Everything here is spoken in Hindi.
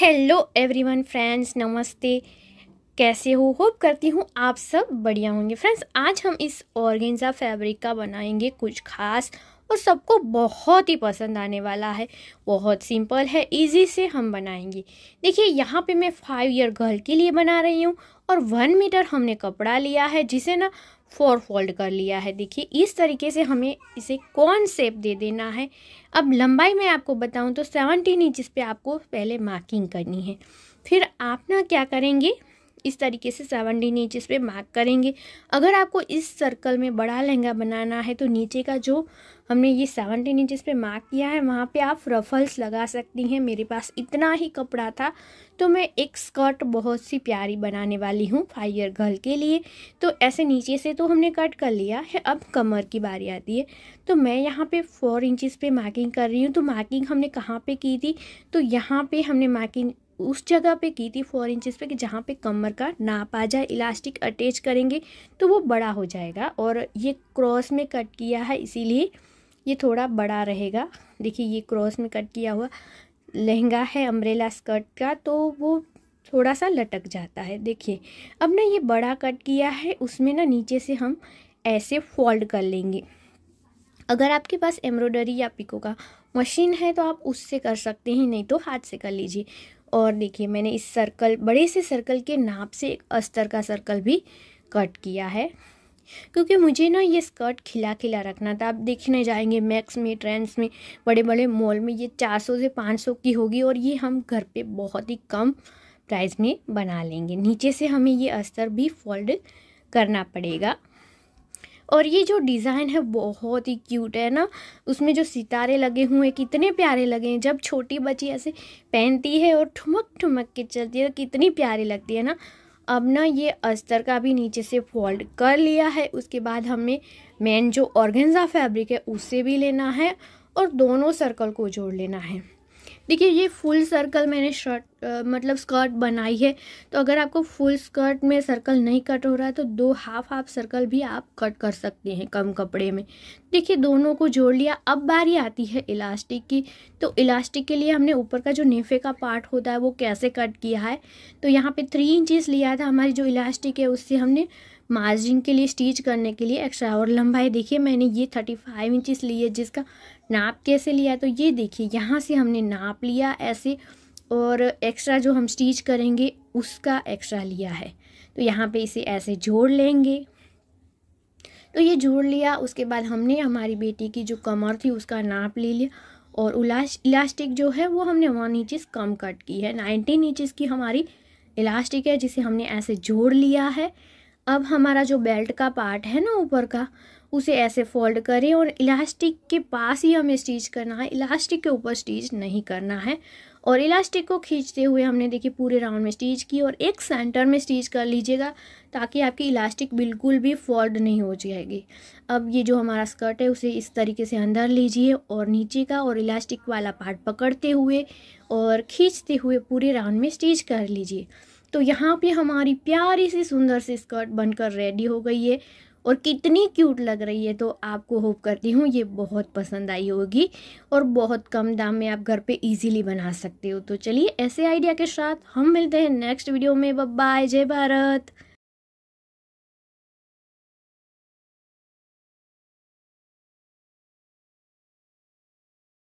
हेलो एवरीवन फ्रेंड्स नमस्ते। कैसे हो? होप करती हूँ आप सब बढ़िया होंगे। फ्रेंड्स आज हम इस ऑर्गेन्जा फैब्रिक का बनाएँगे कुछ खास और सबको बहुत ही पसंद आने वाला है। बहुत सिंपल है इजी से हम बनाएँगे। देखिए, यहाँ पे मैं फाइव ईयर गर्ल के लिए बना रही हूँ और वन मीटर हमने कपड़ा लिया है, जिसे ना फोर फोल्ड कर लिया है। देखिए, इस तरीके से हमें इसे कौन सेप दे देना है? अब लंबाई में आपको बताऊँ तो सेवनटीन इंच पे आपको पहले मार्किंग करनी है। फिर आप ना क्या करेंगे? इस तरीके से सेवनटीन इंचज़ पे मार्क करेंगे। अगर आपको इस सर्कल में बड़ा लहंगा बनाना है तो नीचे का जो हमने ये सेवनटीन इंचज़ पे मार्क किया है, वहाँ पे आप रफल्स लगा सकती हैं। मेरे पास इतना ही कपड़ा था तो मैं एक स्कर्ट बहुत सी प्यारी बनाने वाली हूँ फाइव ईयर गर्ल के लिए। तो ऐसे नीचे से तो हमने कट कर लिया है, अब कमर की बारी आती है। तो मैं यहाँ पे फोर इंचज़ पे मार्किंग कर रही हूँ तो मार्किंग हमने कहाँ पे की थी? तो यहाँ पे हमने मार्किंग उस जगह पे की थी फोर इंचज़ पे कि जहाँ पे कमर का नाप आ जाए इलास्टिक अटैच करेंगे तो वो बड़ा हो जाएगा। और ये क्रॉस में कट किया है, इसीलिए ये थोड़ा बड़ा रहेगा। देखिए, ये क्रॉस में कट किया हुआ लहंगा है अम्ब्रेला स्कर्ट का तो वो थोड़ा सा लटक जाता है। देखिए, अब ना ये बड़ा कट किया है, उसमें ना नीचे से हम ऐसे फोल्ड कर लेंगे। अगर आपके पास एम्ब्रॉयडरी या पिको का मशीन है तो आप उससे कर सकते हैं, नहीं तो हाथ से कर लीजिए। और देखिए, मैंने इस सर्कल बड़े से सर्कल के नाप से एक अस्तर का सर्कल भी कट किया है। क्योंकि मुझे ना ये स्कर्ट खिला खिला रखना था। आप देखने जाएँगे मैक्स में ट्रेंड्स में बड़े बड़े मॉल में, ये 400 से 500 की होगी और ये हम घर पे बहुत ही कम प्राइस में बना लेंगे। नीचे से हमें ये अस्तर भी फोल्ड करना पड़ेगा। और ये जो डिज़ाइन है बहुत ही क्यूट है ना। उसमें जो सितारे लगे हुए हैं, कितने प्यारे लगे हैं। जब छोटी बच्ची ऐसे पहनती है और ठुमक ठुमक के चलती है तो कितनी प्यारी लगती है ना। अब ना ये अस्तर का भी नीचे से फोल्ड कर लिया है। उसके बाद हमें मेन जो ऑर्गेन्जा फैब्रिक है उससे भी लेना है और दोनों सर्कल को जोड़ लेना है। देखिए, ये फुल सर्कल मैंने शर्ट मतलब स्कर्ट बनाई है। तो अगर आपको फुल स्कर्ट में सर्कल नहीं कट हो रहा है तो दो हाफ़ हाफ़ सर्कल भी आप कट कर सकते हैं कम कपड़े में। देखिए, दोनों को जोड़ लिया। अब बारी आती है इलास्टिक की। तो इलास्टिक के लिए हमने ऊपर का जो नेफे का पार्ट होता है, वो कैसे कट किया है? तो यहाँ पर थ्री इंचज़ लिया था हमारी जो इलास्टिक है, उससे हमने मार्जिन के लिए, स्टिच करने के लिए एक्स्ट्रा और लंबाई देखिए, मैंने ये थर्टी फाइव इंचज़ ली है, जिसका नाप कैसे लिया तो ये देखिए, यहाँ से हमने नाप लिया ऐसे, और एक्स्ट्रा जो हम स्टिच करेंगे, उसका एक्स्ट्रा लिया है। तो यहाँ पे इसे ऐसे जोड़ लेंगे। तो ये जोड़ लिया, उसके बाद हमने हमारी बेटी की जो कमर थी, उसका नाप ले लिया। और इलास्टिक जो है, वो हमने वन इंचज़ कम कट की है। नाइनटीन इंचज़ की हमारी इलास्टिक है, जिसे हमने ऐसे जोड़ लिया है। अब हमारा जो बेल्ट का पार्ट है ना ऊपर का, उसे ऐसे फोल्ड करें और इलास्टिक के पास ही हमें स्टिच करना है। इलास्टिक के ऊपर स्टिच नहीं करना है। और इलास्टिक को खींचते हुए हमने देखिए पूरे राउंड में स्टिच की और एक सेंटर में स्टिच कर लीजिएगा ताकि आपकी इलास्टिक बिल्कुल भी फोल्ड नहीं हो जाएगी। अब ये जो हमारा स्कर्ट है, उसे इस तरीके से अंदर लीजिए और नीचे का और इलास्टिक वाला पार्ट पकड़ते हुए और खींचते हुए पूरे राउंड में स्टिच कर लीजिए। तो यहाँ पे हमारी प्यारी सी सुंदर सी स्कर्ट बनकर रेडी हो गई है और कितनी क्यूट लग रही है तो आपको होप करती हूँ ये बहुत पसंद आई होगी और बहुत कम दाम में आप घर पे इजीली बना सकते हो। तो चलिए ऐसे आइडिया के साथ हम मिलते हैं नेक्स्ट वीडियो में। बाय जय भारत।